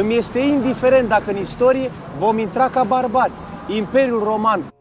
Îmi este indiferent dacă în istorie vom intra ca barbari. Imperiul Roman